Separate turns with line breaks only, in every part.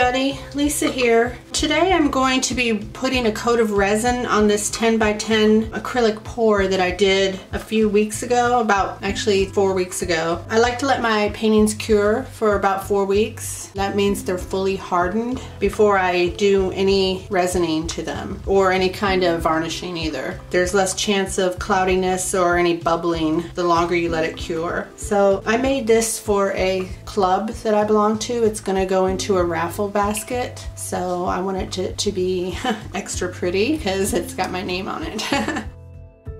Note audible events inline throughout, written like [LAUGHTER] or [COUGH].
everybody, Lisa here. Today I'm going to be putting a coat of resin on this 10 by 10 acrylic pour that I did a few weeks ago, about actually four weeks ago. I like to let my paintings cure for about four weeks. That means they're fully hardened before I do any resining to them or any kind of varnishing either. There's less chance of cloudiness or any bubbling the longer you let it cure. So I made this for a club that I belong to. It's gonna go into a raffle basket. So I want it to, to be [LAUGHS] extra pretty because it's got my name on it. [LAUGHS]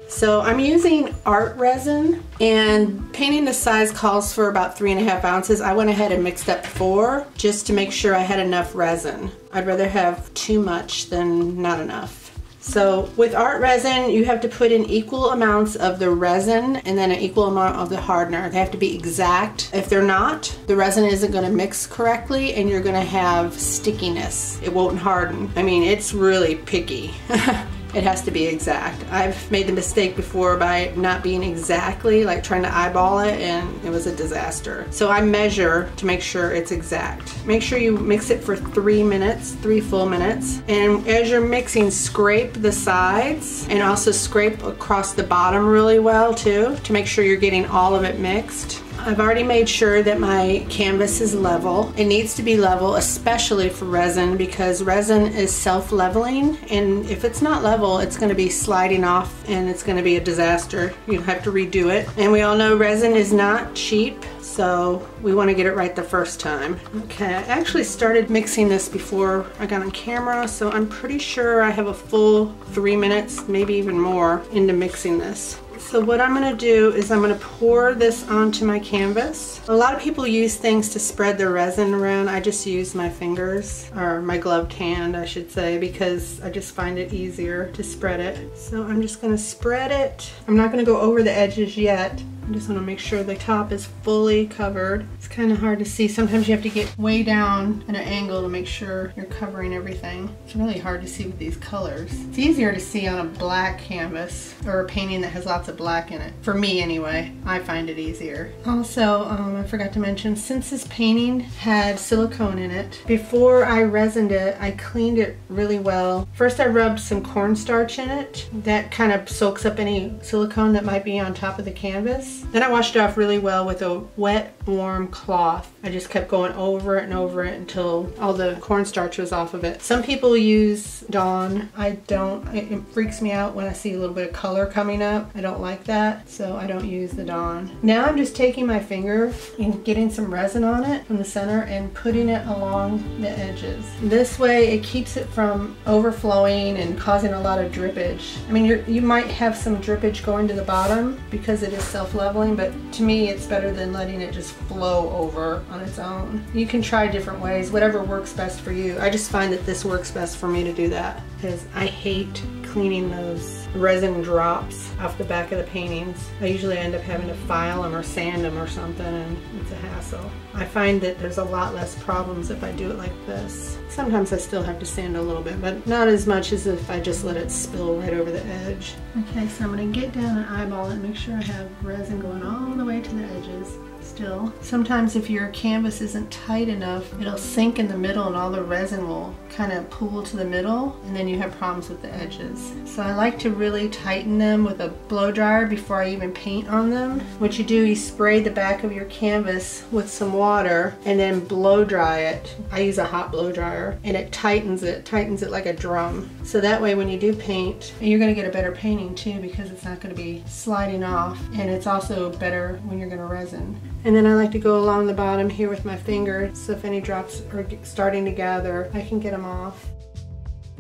So I'm using art resin and painting the size calls for about three and a half ounces. I went ahead and mixed up four just to make sure I had enough resin. I'd rather have too much than not enough. So with art resin, you have to put in equal amounts of the resin and then an equal amount of the hardener. They have to be exact. If they're not, the resin isn't gonna mix correctly and you're gonna have stickiness. It won't harden. I mean, it's really picky. [LAUGHS] it has to be exact. I've made the mistake before by not being exactly, like trying to eyeball it and it was a disaster. So I measure to make sure it's exact. Make sure you mix it for three minutes, three full minutes. And as you're mixing, scrape the sides and also scrape across the bottom really well too to make sure you're getting all of it mixed. I've already made sure that my canvas is level. It needs to be level, especially for resin because resin is self-leveling and if it's not level, it's gonna be sliding off and it's gonna be a disaster. you have to redo it. And we all know resin is not cheap, so we wanna get it right the first time. Okay, I actually started mixing this before I got on camera, so I'm pretty sure I have a full three minutes, maybe even more, into mixing this. So what I'm gonna do is I'm gonna pour this onto my canvas. A lot of people use things to spread their resin around. I just use my fingers, or my gloved hand, I should say, because I just find it easier to spread it. So I'm just gonna spread it. I'm not gonna go over the edges yet. I just want to make sure the top is fully covered. It's kind of hard to see. Sometimes you have to get way down at an angle to make sure you're covering everything. It's really hard to see with these colors. It's easier to see on a black canvas or a painting that has lots of black in it. For me anyway, I find it easier. Also, um, I forgot to mention, since this painting had silicone in it, before I resined it, I cleaned it really well. First I rubbed some cornstarch in it. That kind of soaks up any silicone that might be on top of the canvas. Then I washed it off really well with a wet, warm cloth. I just kept going over it and over it until all the cornstarch was off of it. Some people use Dawn. I don't. It, it freaks me out when I see a little bit of color coming up. I don't like that, so I don't use the Dawn. Now I'm just taking my finger and getting some resin on it from the center and putting it along the edges. This way it keeps it from overflowing and causing a lot of drippage. I mean, you might have some drippage going to the bottom because it is self-leveling leveling, but to me it's better than letting it just flow over on its own. You can try different ways, whatever works best for you. I just find that this works best for me to do that because I hate cleaning those resin drops off the back of the paintings. I usually end up having to file them or sand them or something and it's a hassle. I find that there's a lot less problems if I do it like this. Sometimes I still have to sand a little bit, but not as much as if I just let it spill right over the edge. Okay, so I'm gonna get down and eyeball it and make sure I have resin going all the way to the edges still. Sometimes if your canvas isn't tight enough, it'll sink in the middle and all the resin will kind of pool to the middle and then you have problems with the edges. So I like to really tighten them with a blow dryer before I even paint on them. What you do, you spray the back of your canvas with some water and then blow dry it. I use a hot blow dryer and it tightens it, tightens it like a drum. So that way when you do paint, you're gonna get a better painting too because it's not gonna be sliding off and it's also better when you're gonna resin. Then I like to go along the bottom here with my finger so if any drops are starting to gather, I can get them off.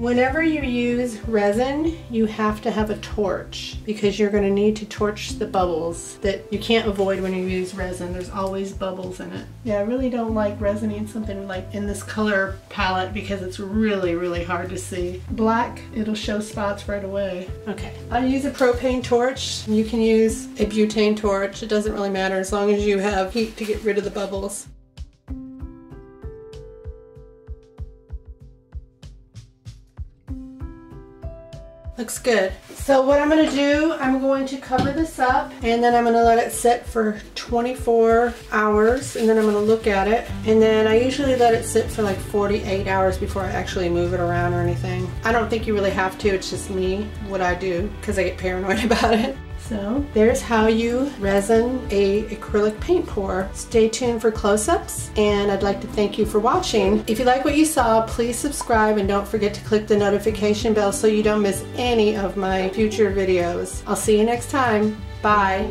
Whenever you use resin, you have to have a torch because you're going to need to torch the bubbles that you can't avoid when you use resin. There's always bubbles in it. Yeah, I really don't like resining something like in this color palette because it's really, really hard to see. Black, it'll show spots right away. Okay, I use a propane torch. You can use a butane torch. It doesn't really matter as long as you have heat to get rid of the bubbles. Looks good. So what I'm going to do, I'm going to cover this up and then I'm going to let it sit for 24 hours and then I'm going to look at it and then I usually let it sit for like 48 hours before I actually move it around or anything. I don't think you really have to, it's just me, what I do because I get paranoid [LAUGHS] about it. So there's how you resin a acrylic paint pour. Stay tuned for close-ups and I'd like to thank you for watching. If you like what you saw, please subscribe and don't forget to click the notification bell so you don't miss any of my future videos. I'll see you next time. Bye.